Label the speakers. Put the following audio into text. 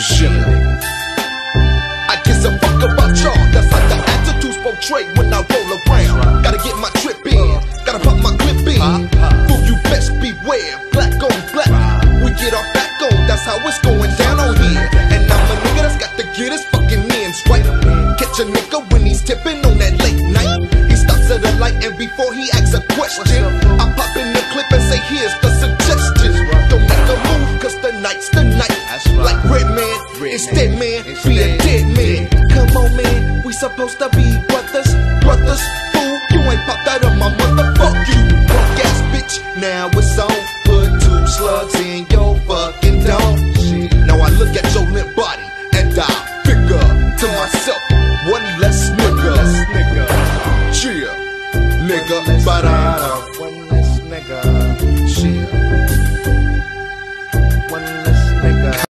Speaker 1: chillin'.
Speaker 2: I guess a fuck about y'all. That's how the attitudes portray when I roll around. Gotta get my trip in, gotta pop my clip in.
Speaker 1: Fool,
Speaker 2: you best beware. Black on black, we get our back on. That's how it's going down on here. And I'm a nigga that's got to get his fucking ends right. Catch a nigga when he's tipping on that late night. He stops at a light and before he asks a question, I pop in the clip and say, here's the suggestion. it's dead man. Be a dead man. Come on, man. We supposed to be brothers, brothers. Fool, you ain't popped out of my motherfuck you. Punk ass bitch, now it's on. Put two slugs in your fucking
Speaker 1: dome.
Speaker 2: Now I look at your limp body and I figure to myself, one less nigga. Less
Speaker 1: nigga.
Speaker 2: Cheer, nigga. bada.